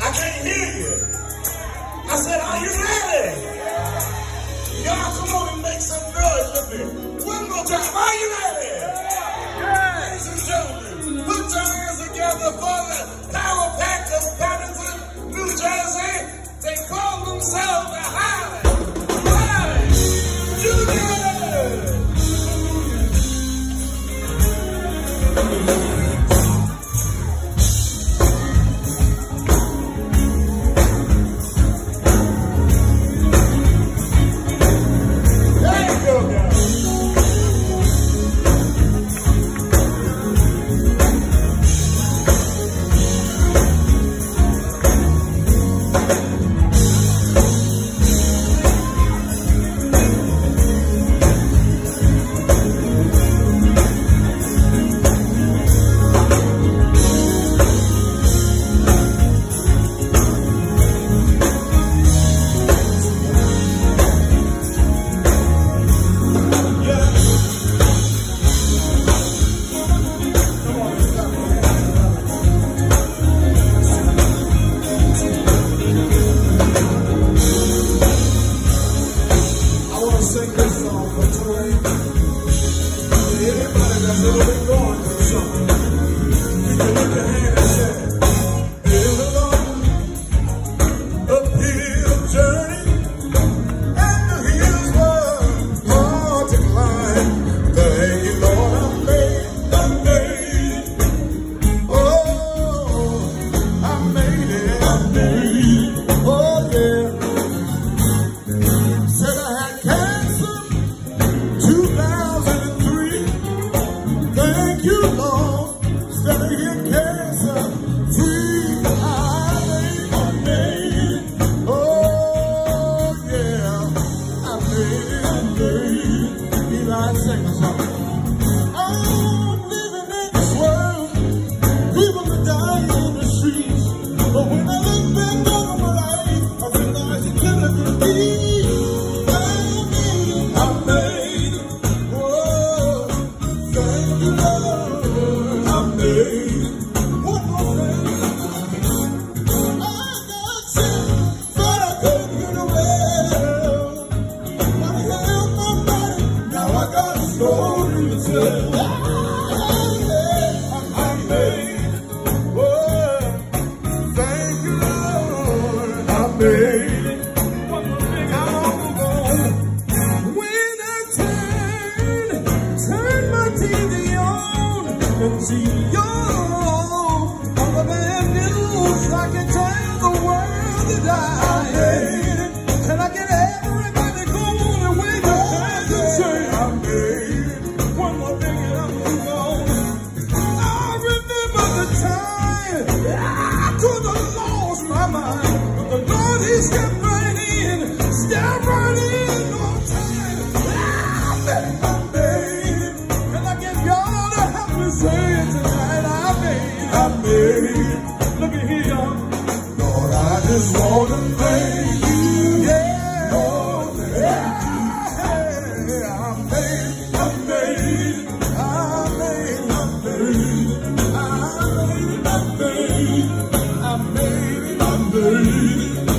I can't hear you. I said, are you ready? Y'all come on and make some noise with me. One more time. Are you ready? Ladies and gentlemen, put your hands together for the power pack of Paterson, New Jersey. They call themselves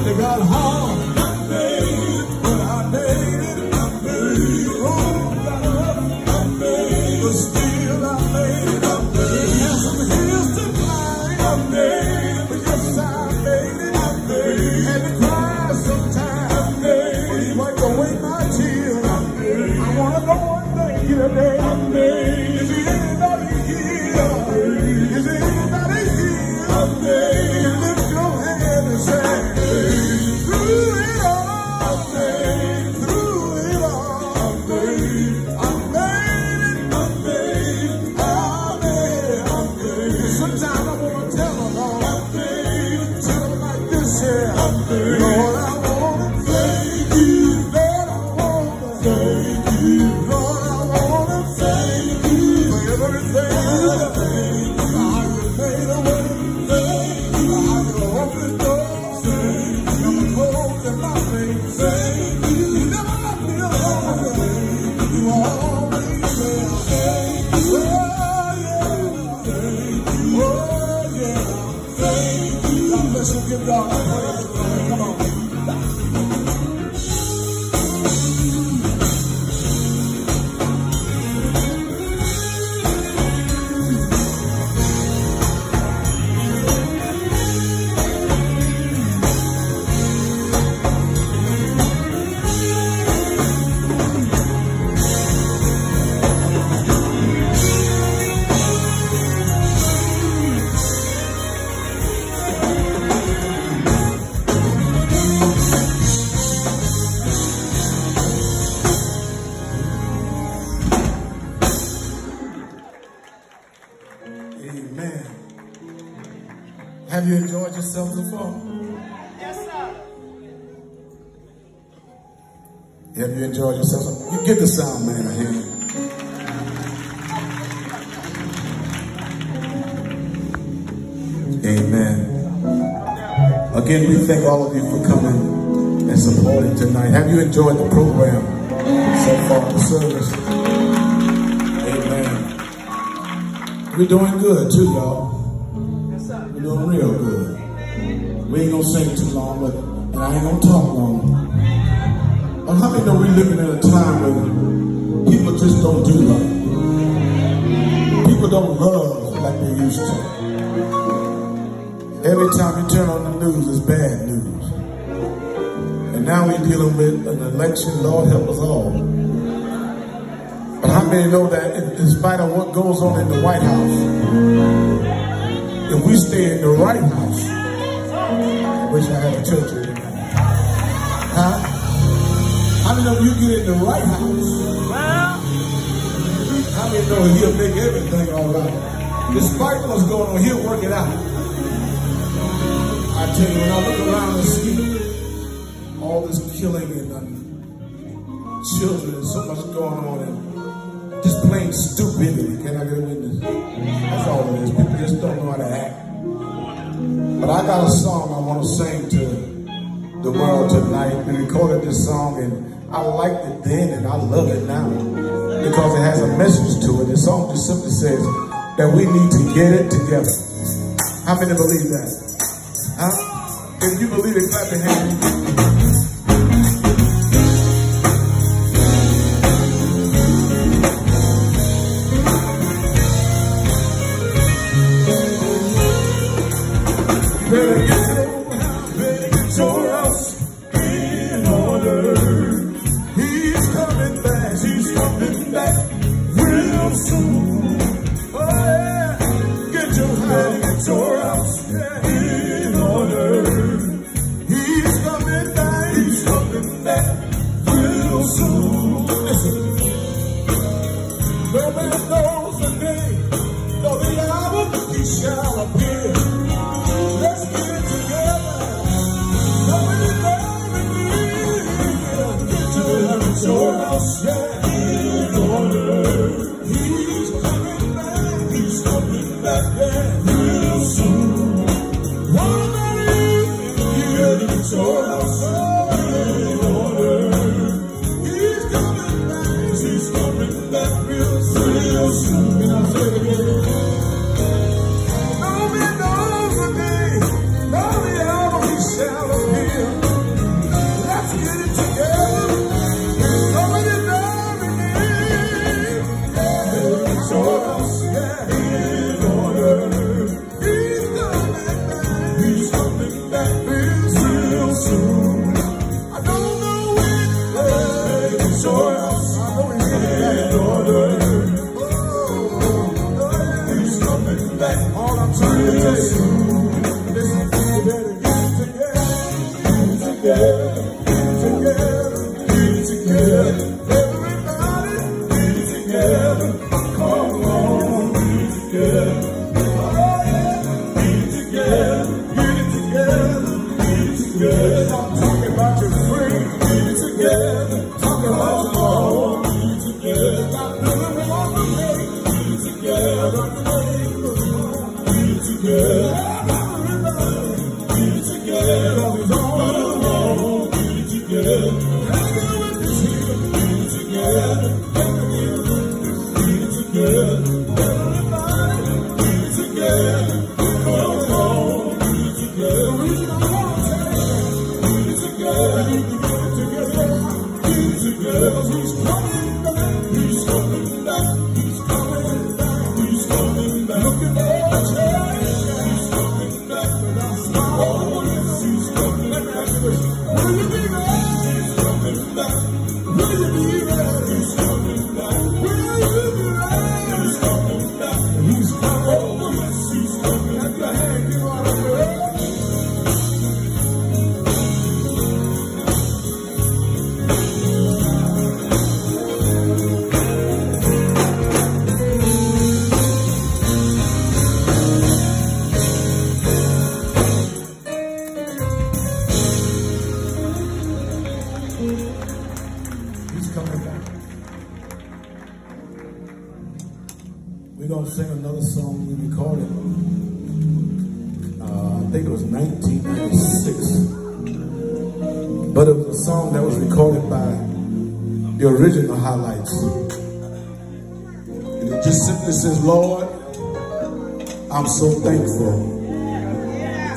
They got heart. The sound man a hand. Amen. Again, we thank all of you for coming and supporting tonight. Have you enjoyed the program so far, the service? Amen. We're doing good too, y'all. We're doing real good. We ain't gonna sing too long, but I ain't gonna talk long. But how many know we're living in a time when people just don't do right? People don't love like they used to. Every time you turn on the news, it's bad news. And now we're dealing with an election, Lord help us all. But how many know that in spite of what goes on in the White House, if we stay in the right house, I wish I had a church. Huh? How many of you get in the right house? Well, How many know he'll make everything all right? Despite what's going on, he'll work it out. I tell you, when I look around and see all this killing and um, children and so much going on and just plain stupidity, can I get a witness? That's all it is. People just don't know how to act. But I got a song I want to sing to the world tonight. We recorded this song and I liked it then and I love it now because it has a message to it. The song just simply says that we need to get it together. How many believe that? Huh? If you believe it, clap your hands. Well, he's coming back, he's coming back.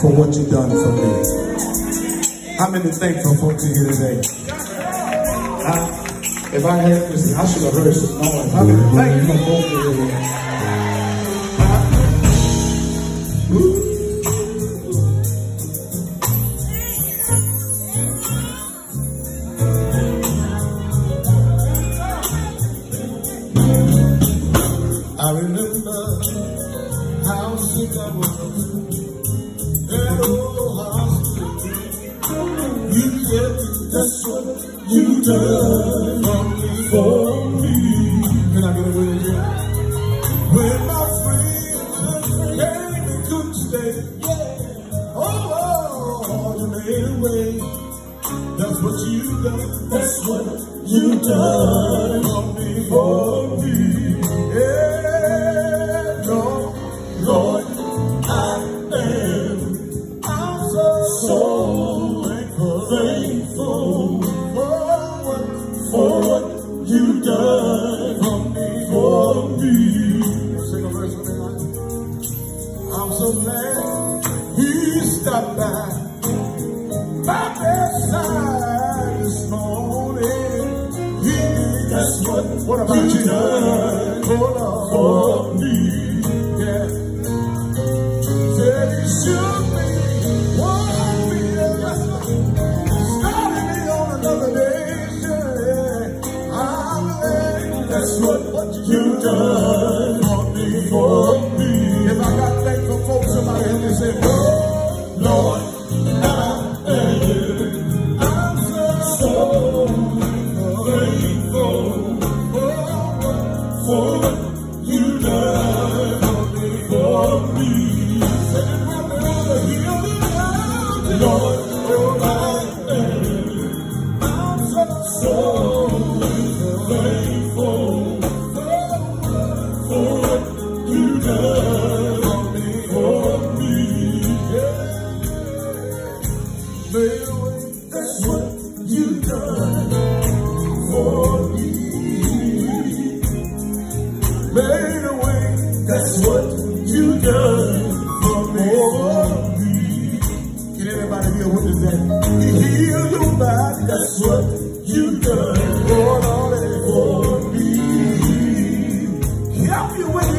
for what you've done for me. How many thankful folks are here today? I, if I had, I should have heard some noise. How many thankful folks are here today? What about you done for me? Yeah. You should be me on another day. I'm that's what, what you done.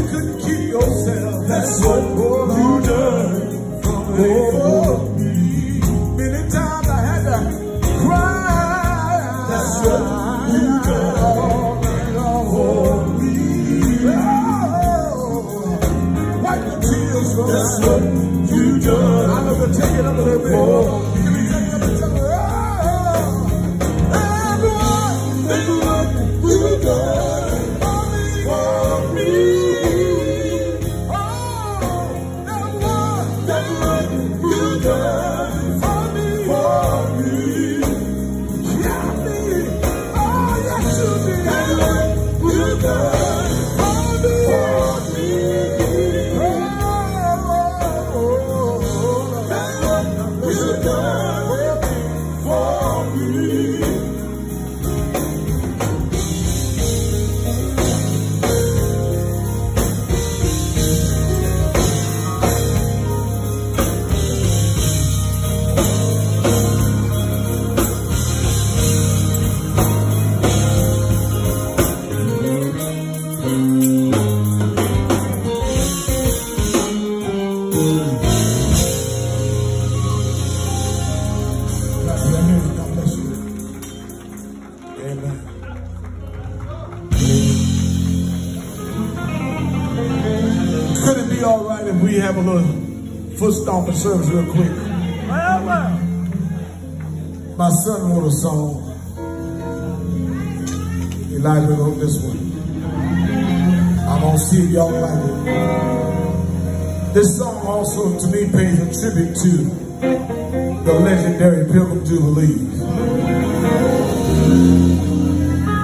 could keep yourself. That's what you learn oh. off the service real quick. Well, well. My son wrote a song. Elijah wrote this one. I'm gonna see if y'all like it. This song also, to me, pays a tribute to the legendary Pilgrim Jubilees.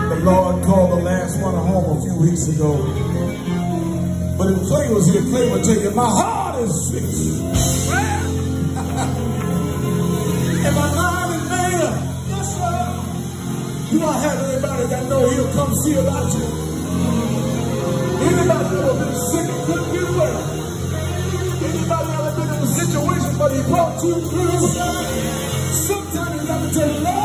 The Lord called the last one home a few weeks ago. But if Clay was here, Clay would take it, my heart. God is fixed. Am I lying in there? Yes, sir. You don't have anybody that know he'll come see about you. Anybody that have been sick couldn't get well. Anybody that have been in a situation but he brought you through. Sometimes you got to take love.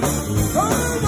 Oh,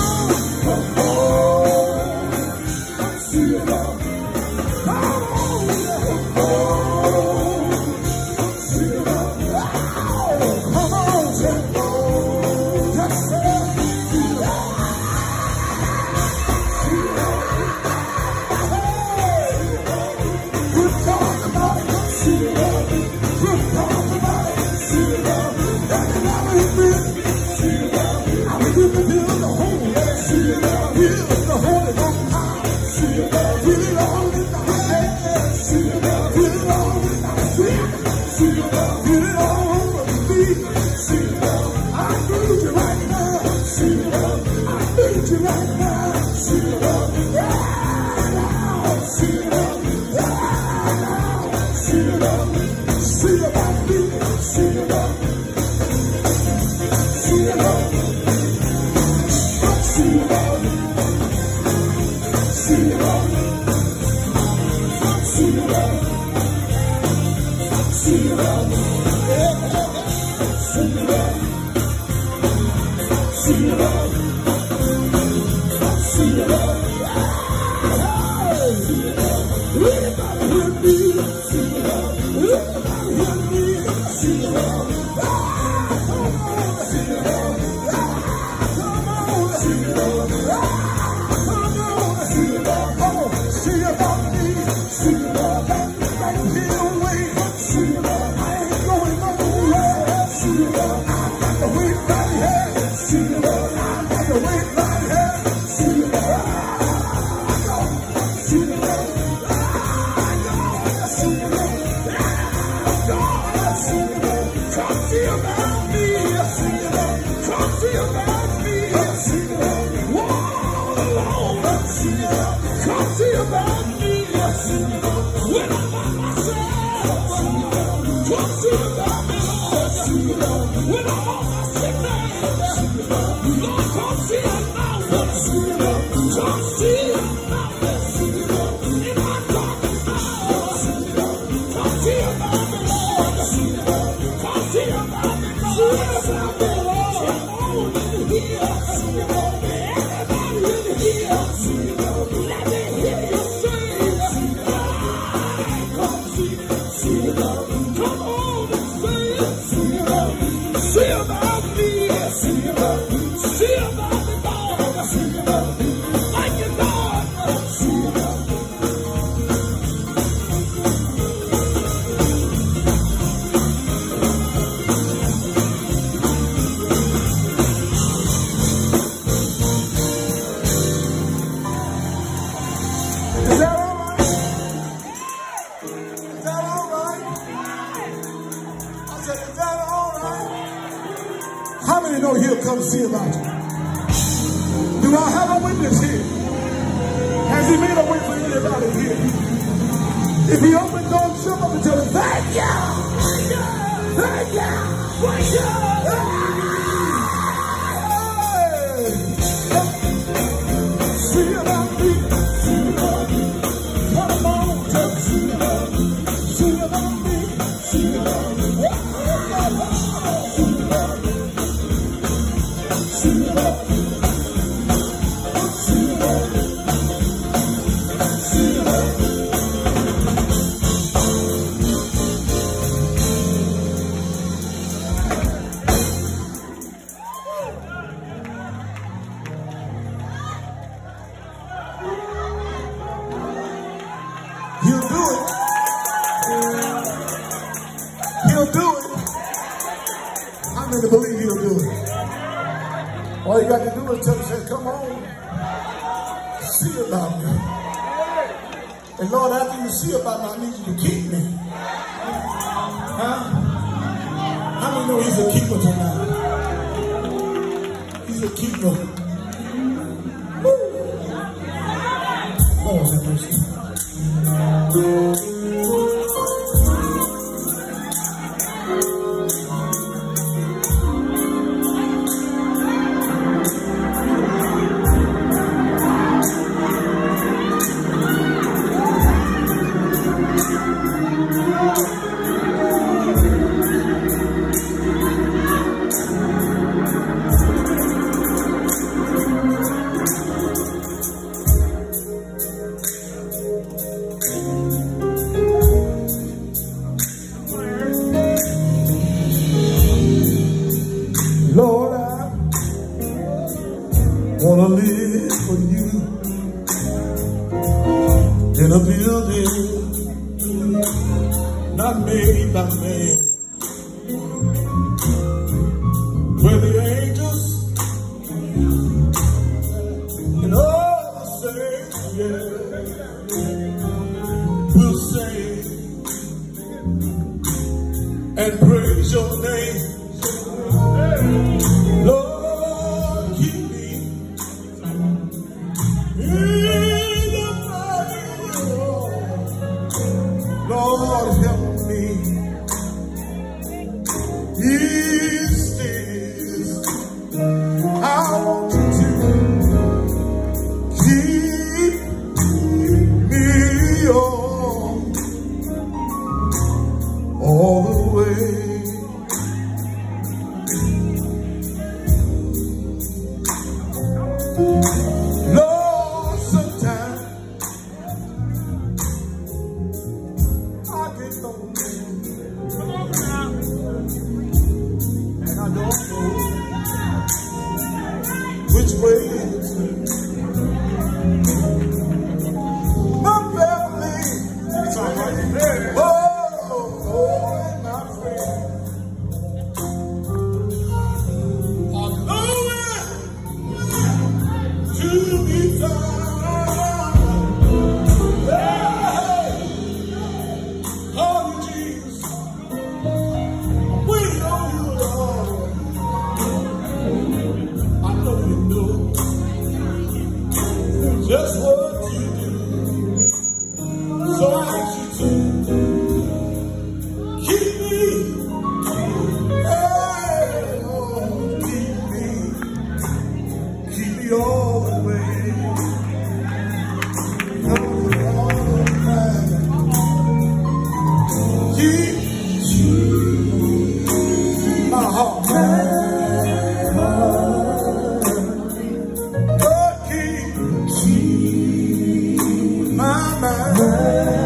murmur.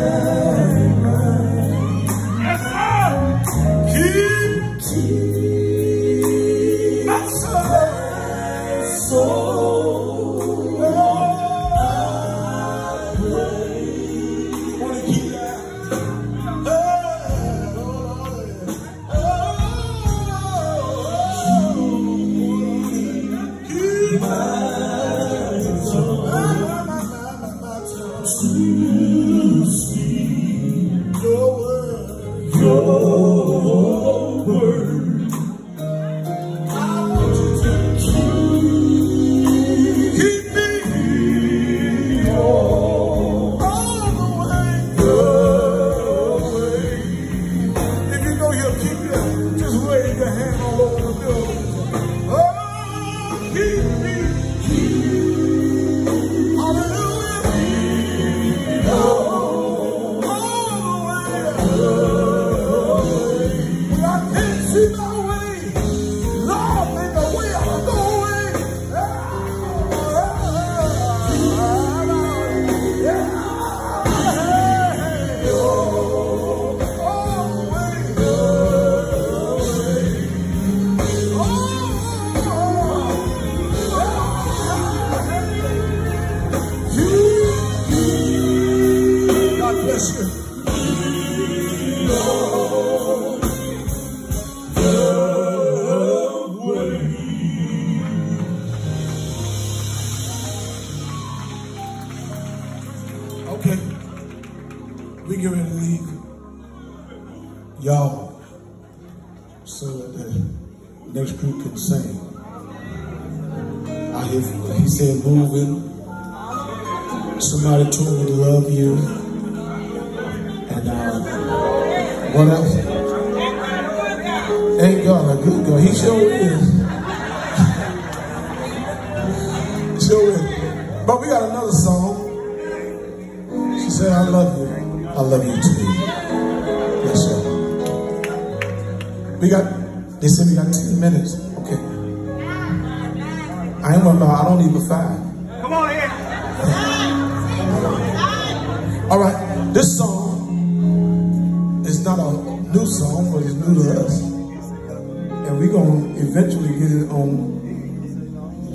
not a new song, but it's new to us. And we're going to eventually get it on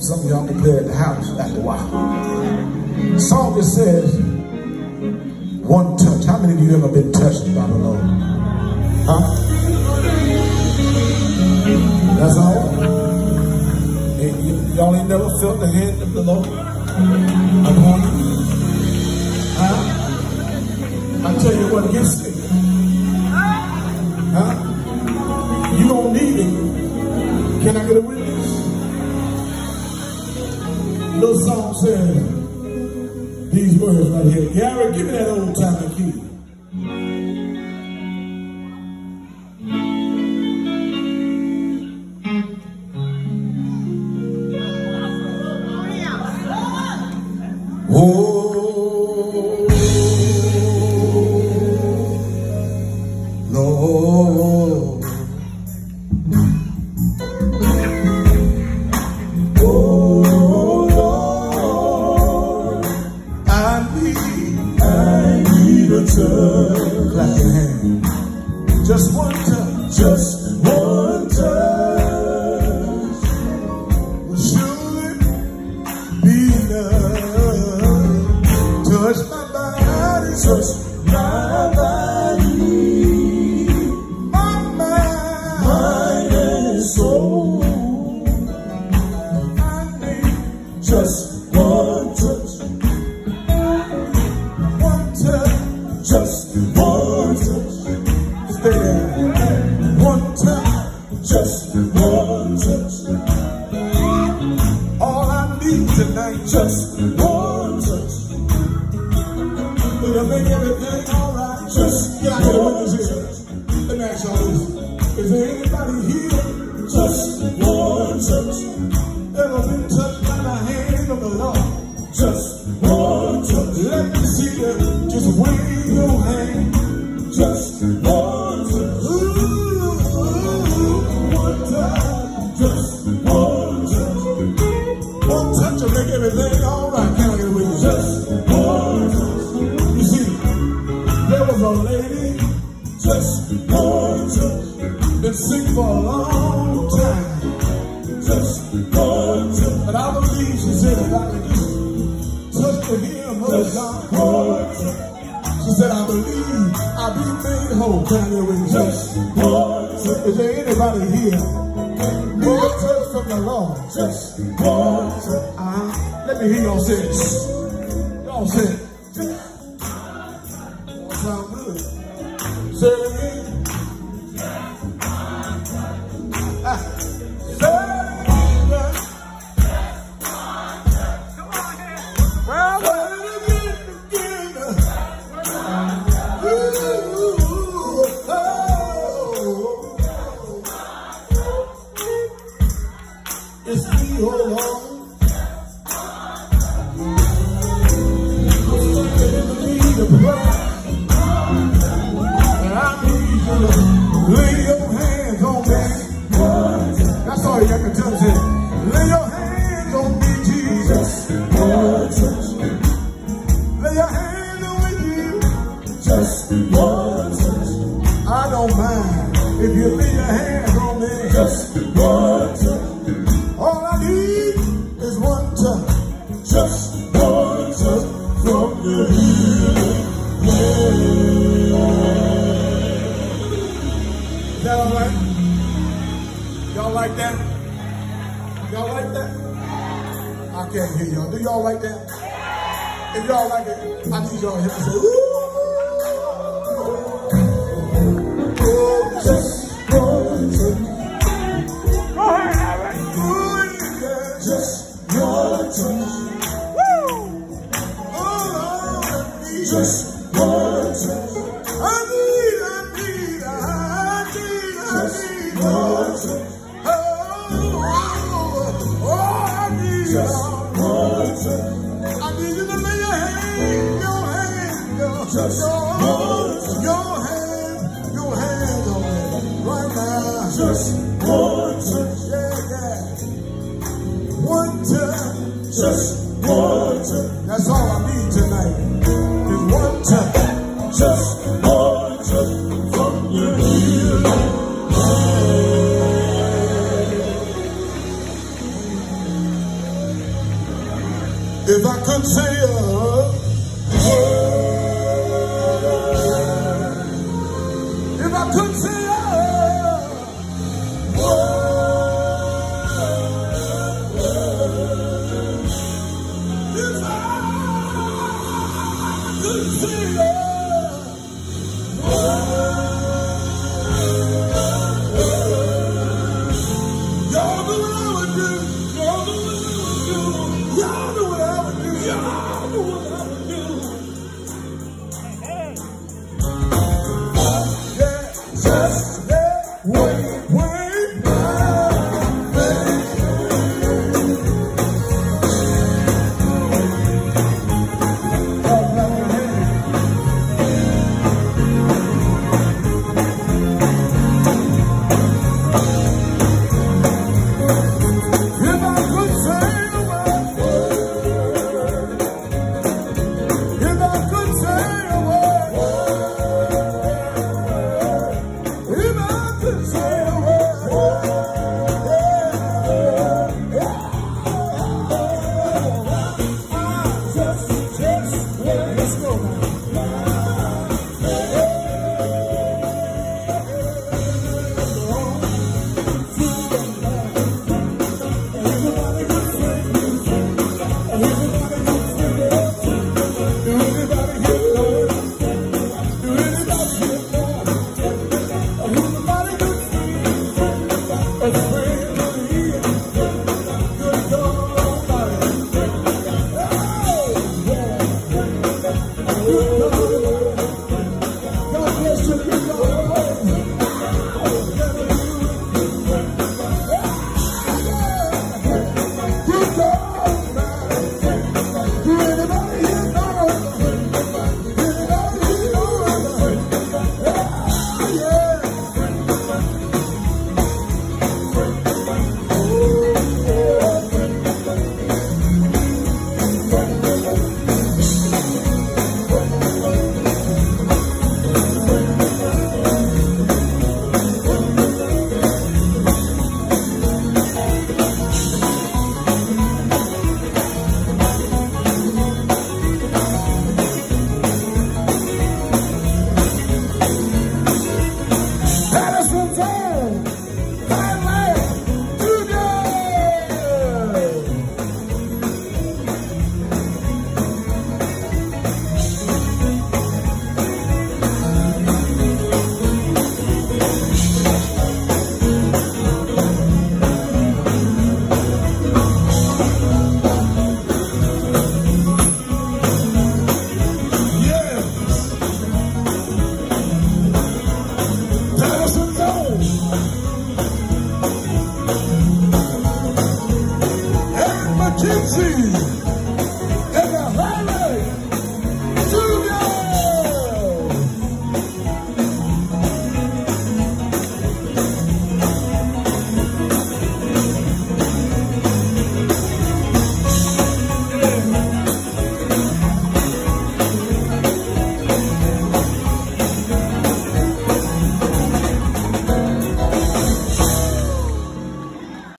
some y'all can play at the house after a while. The song that says, one touch. How many of you ever been touched by the Lord? Huh? That's all? Y'all ain't never felt the hand of the Lord upon you. Huh? I tell you what, you. Huh? You don't need it. Can I get a witness? Little song said these words right here. Gary, give me that old time key. Just one just one you've been sick for a long time. Just because you. And I believe she said if just touch the hem of his. She said, I believe I've been made whole. Can you with just because Is there anybody here? More touch from the Lord. Just because I, let me hear y'all say it. Y'all say it. If you lay your hands on me, just one touch. All I need is one touch. Just one touch from the healing hand. Is that all right? Y'all like that? Y'all like that? I can't hear y'all. Do y'all like that? If y'all like it, I need y'all here to say, and say